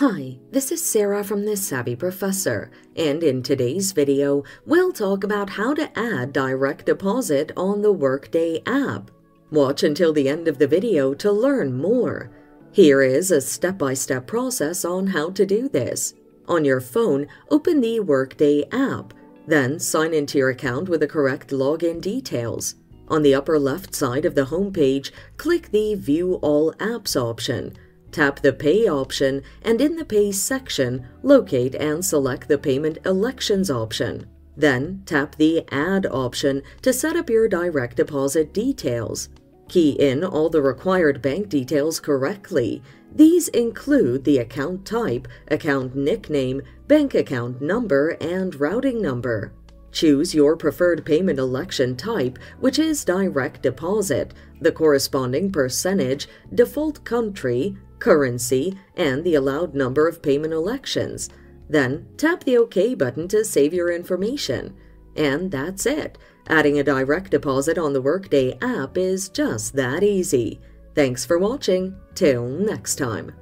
Hi, this is Sarah from The Savvy Professor, and in today's video, we'll talk about how to add direct deposit on the Workday app. Watch until the end of the video to learn more. Here is a step-by-step -step process on how to do this. On your phone, open the Workday app, then sign into your account with the correct login details. On the upper left side of the homepage, click the View All Apps option Tap the Pay option and in the Pay section, locate and select the Payment Elections option. Then tap the Add option to set up your direct deposit details. Key in all the required bank details correctly. These include the account type, account nickname, bank account number, and routing number. Choose your preferred payment election type, which is direct deposit, the corresponding percentage, default country, currency, and the allowed number of payment elections. Then tap the OK button to save your information. And that's it. Adding a direct deposit on the Workday app is just that easy. Thanks for watching. Till next time.